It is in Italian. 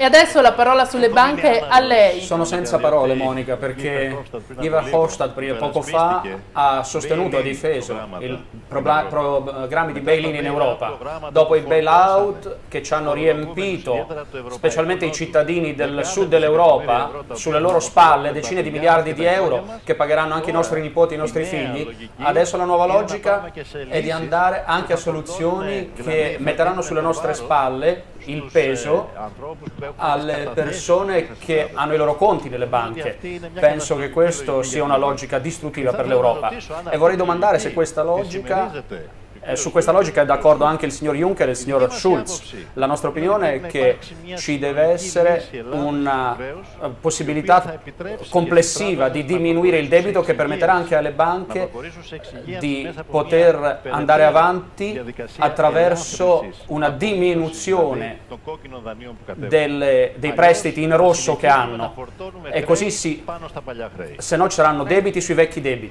E adesso la parola sulle banche a lei. Sono senza parole Monica perché Ivar Hofstad poco fa ha sostenuto, ha difeso i programmi di bail-in in Europa dopo i bail-out che ci hanno riempito specialmente i cittadini del sud dell'Europa sulle loro spalle decine di miliardi di euro che pagheranno anche i nostri nipoti, i nostri figli. Adesso la nuova logica è di andare anche a soluzioni che metteranno sulle nostre spalle il peso alle persone che hanno i loro conti nelle banche. Penso che questa sia una logica distruttiva per l'Europa e vorrei domandare se questa logica eh, su questa logica è d'accordo anche il signor Juncker e il signor Schulz. La nostra opinione è che ci deve essere una eh, possibilità complessiva di diminuire il debito che permetterà anche alle banche di poter andare avanti attraverso una diminuzione delle, dei prestiti in rosso che hanno. e così sì, se no ci saranno debiti sui vecchi debiti.